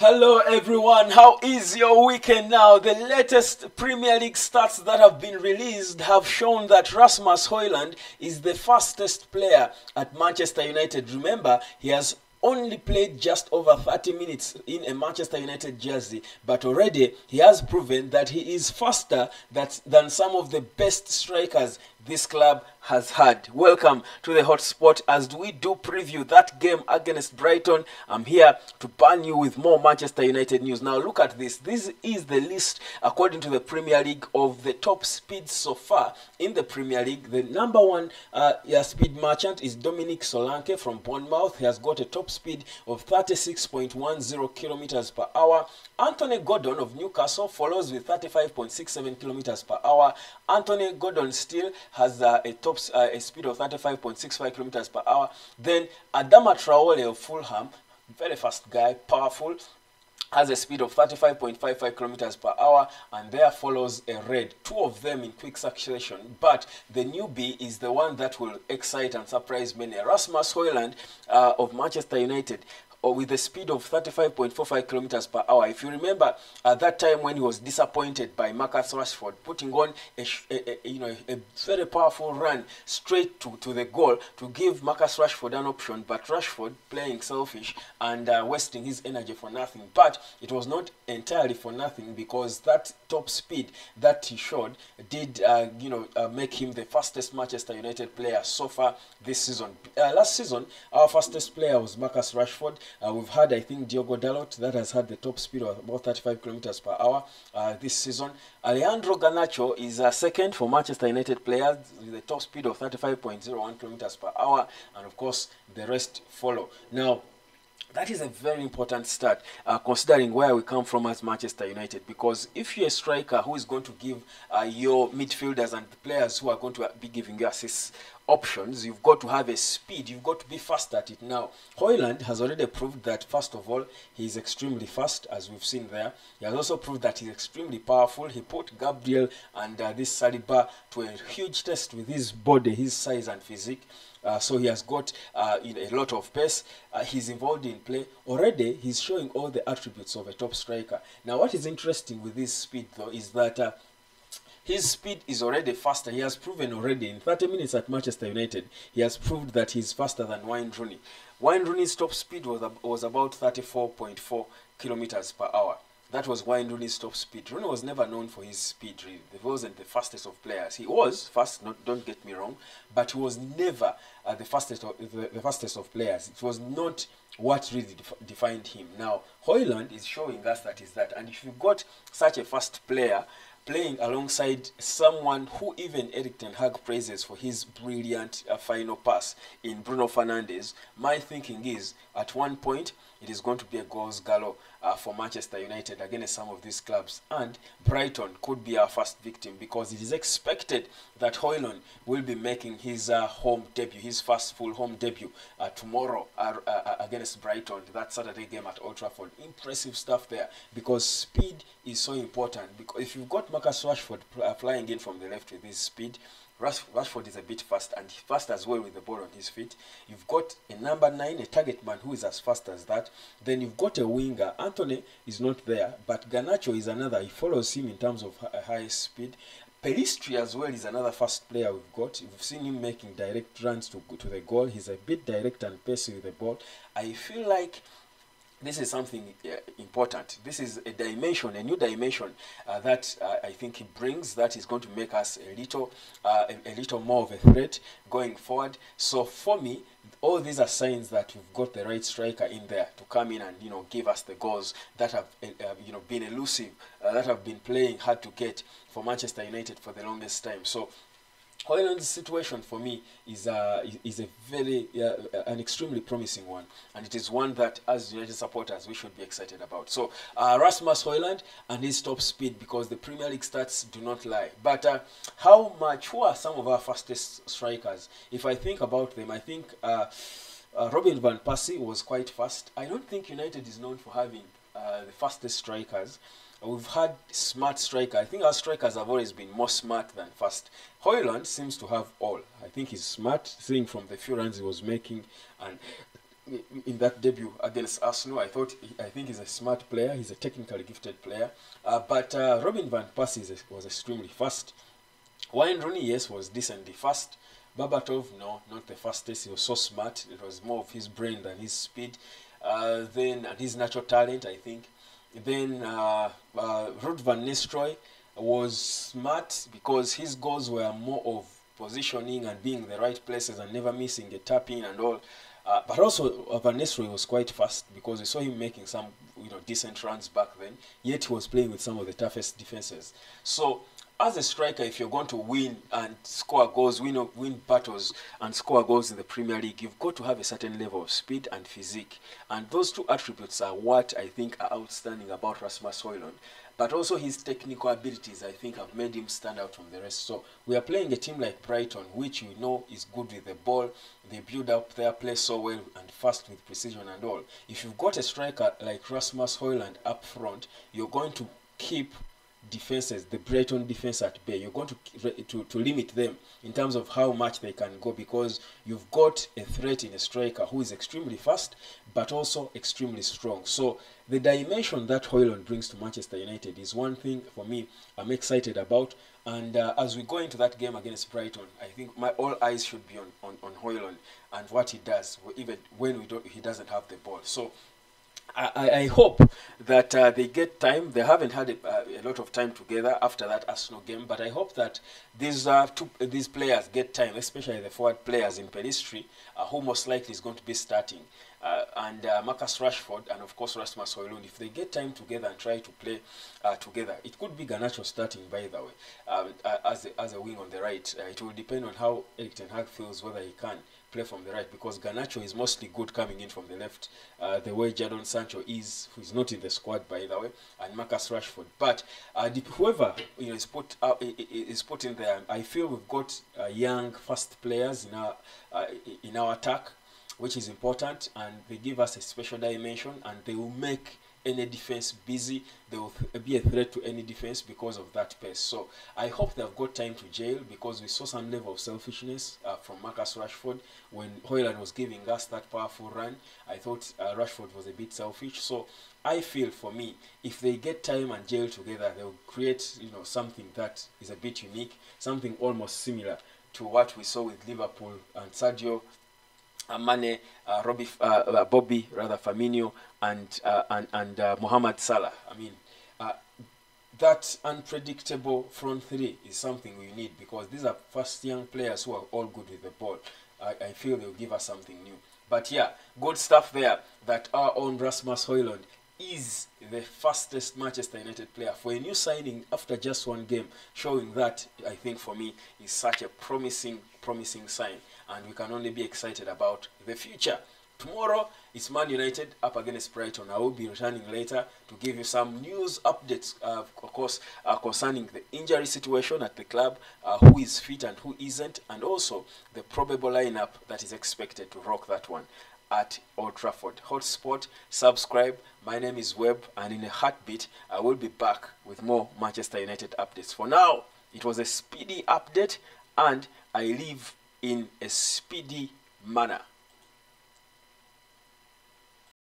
Hello everyone, how is your weekend now? The latest Premier League stats that have been released have shown that Rasmus Højlund is the fastest player at Manchester United. Remember, he has only played just over 30 minutes in a Manchester United jersey, but already he has proven that he is faster that, than some of the best strikers this club has had. Welcome to the hotspot as we do preview that game against Brighton. I'm here to burn you with more Manchester United news. Now, look at this. This is the list, according to the Premier League, of the top speeds so far in the Premier League. The number one uh, yeah, speed merchant is Dominic Solanke from Bournemouth. He has got a top speed of 36.10 kilometers per hour. Anthony Gordon of Newcastle follows with 35.67 kilometers per hour. Anthony Gordon still has uh, a top uh, a speed of 35.65 kilometers per hour. Then Adama Traore of Fulham, very fast guy, powerful, has a speed of 35.55 kilometers per hour and there follows a red two of them in quick succession but the newbie is the one that will excite and surprise many Rasmus hoyland uh, of Manchester United or with a speed of 35.45 kilometers per hour. If you remember at that time when he was disappointed by Marcus Rashford, putting on a, a, a you know a very powerful run straight to, to the goal to give Marcus Rashford an option, but Rashford playing selfish and uh, wasting his energy for nothing. But it was not entirely for nothing because that top speed that he showed did uh, you know uh, make him the fastest Manchester United player so far this season. Uh, last season, our fastest player was Marcus Rashford. Uh, we've had, I think, Diogo Dalot that has had the top speed of about 35 kilometers per hour uh, this season. Alejandro Garnacho is uh, second for Manchester United players with a top speed of 35.01 kilometers per hour, and of course, the rest follow. Now, that is a very important start uh, considering where we come from as Manchester United because if you're a striker who is going to give uh, your midfielders and the players who are going to be giving you assists options, you've got to have a speed, you've got to be fast at it. Now, Højlund has already proved that, first of all, he is extremely fast, as we've seen there. He has also proved that he's extremely powerful. He put Gabriel and uh, this Saliba to a huge test with his body, his size and physique. Uh, so he has got uh, a lot of pace. Uh, he's involved in play. Already, he's showing all the attributes of a top striker. Now, what is interesting with this speed, though, is that uh, his speed is already faster. He has proven already in 30 minutes at Manchester United, he has proved that he's faster than Wayne Rooney. Wayne Rooney's top speed was, was about 34.4 kilometers per hour. That was Wayne Rooney's top speed. Rooney was never known for his speed, really. He wasn't the fastest of players. He was fast, not, don't get me wrong, but he was never uh, the, fastest of, the, the, fastest of players. It was not what really def defined him. Now, Højlund is showing us that is that. And if you've got such a fast player, playing alongside someone who even Erik Ten Hag praises for his brilliant uh, final pass in Bruno Fernandes. My thinking is at one point it is going to be a goals galore uh, for Manchester United against some of these clubs. And Brighton could be our first victim because it is expected that Højlund will be making his uh, home debut, his first full home debut uh, tomorrow uh, uh, against Brighton, that Saturday game at Old Trafford. Impressive stuff there because speed is so important. Because if you've got Marcus Rashford uh, flying in from the left with his speed, Rashford is a bit fast and fast as well with the ball on his feet. You've got a number nine, a target man who is as fast as that. Then you've got a winger. Antony is not there, but Garnacho is another. He follows him in terms of high speed. Pellistri as well is another fast player we've got. We've seen him making direct runs to, to the goal. He's a bit direct and pacey with the ball. I feel like this is something uh, important. This is a dimension, a new dimension uh, that uh, I think he brings that is going to make us a little, uh, a, a, little more of a threat going forward. So for me, all these are signs that we've got the right striker in there to come in and you know give us the goals that have uh, you know been elusive, uh, that have been playing hard to get for Manchester United for the longest time. So Højlund's situation for me is a, is a very, uh, an extremely promising one. And it is one that, as United supporters, we should be excited about. So, uh, Rasmus Højlund and his top speed, because the Premier League stats do not lie. But uh, how much, who are some of our fastest strikers? If I think about them, I think uh, uh, Robin Van Persie was quite fast. I don't think United is known for having uh, the fastest strikers. We've had smart striker. I think our strikers have always been more smart than fast. Højlund seems to have all. I think he's smart, seeing from the few runs he was making, and in that debut against Arsenal. I thought I think he's a smart player. He's a technically gifted player. Uh, but uh, Robin van Persie was extremely fast. Wayne Rooney, yes, was decently fast. Berbatov, no, not the fastest. He was so smart. It was more of his brain than his speed. Uh, then and his natural talent, I think. Then uh, uh, Ruud van Nistelrooy was smart because his goals were more of positioning and being in the right places and never missing a tap in and all. Uh, but also, uh, Van Nistelrooy was quite fast because we saw him making some, you know, decent runs back then. Yet he was playing with some of the toughest defenses. So, as a striker, if you're going to win and score goals, win win battles and score goals in the Premier League, you've got to have a certain level of speed and physique. And those two attributes are what I think are outstanding about Rasmus Højlund. But also his technical abilities, I think, have made him stand out from the rest. So we are playing a team like Brighton, which you know is good with the ball. They build up their play so well and fast with precision and all. If you've got a striker like Rasmus Højlund up front, you're going to keep defenses, the Brighton defense at bay. You're going to, to to limit them in terms of how much they can go because you've got a threat in a striker who is extremely fast but also extremely strong. So the dimension that Højlund brings to Manchester United is one thing for me I'm excited about. And uh, as we go into that game against Brighton, I think my all eyes should be on on, on Højlund and what he does, even when we don't, he doesn't have the ball. So I, I hope that uh, they get time. They haven't had a, uh, a, lot of time together after that Arsenal game, but I hope that these uh, two, these players get time, especially the forward players in Pellistri, uh, who most likely is going to be starting, uh, and uh, Marcus Rashford, and of course Rasmus Højlund. If they get time together and try to play uh, together, it could be Garnacho starting, by the way, um, as, a, as a wing on the right. it will depend on how Erik Ten Hag feels whether he can play from the right because Garnacho is mostly good coming in from the left, uh, the way Jadon Sancho is, who is not in the squad by the way, and Marcus Rashford. But uh, whoever you know is put uh, is put in there, I feel we've got uh, young, fast players in our uh, in our attack, which is important, and they give us a special dimension, and they will make any defense busy. They will be a threat to any defense because of that pace. So I hope they've got time to jail because we saw some level of selfishness uh, from Marcus Rashford when Højlund was giving us that powerful run. I thought uh, Rashford was a bit selfish. So I feel for me, if they get time and jail together, they'll create you know something that is a bit unique, something almost similar to what we saw with Liverpool and Sadio Mane, uh, Robbie, uh, uh, Bobby, rather Firmino, and uh, and and uh, Mohamed Salah. I mean, uh, that unpredictable front three is something we need because these are first young players who are all good with the ball. I, I feel they'll give us something new. But yeah, good stuff there. That our own Rasmus Højlund is the fastest Manchester United player for a new signing after just one game, showing that I think for me is such a promising, promising sign, and we can only be excited about the future. Tomorrow it's Man United up against Brighton. I will be returning later to give you some news updates, uh, of course, uh, concerning the injury situation at the club, uh, who is fit and who isn't, and also the probable lineup that is expected to rock that one at Old Trafford. Hotspot, subscribe. My name is Webb, and in a heartbeat, I will be back with more Manchester United updates. For now, it was a speedy update, and I live in a speedy manner.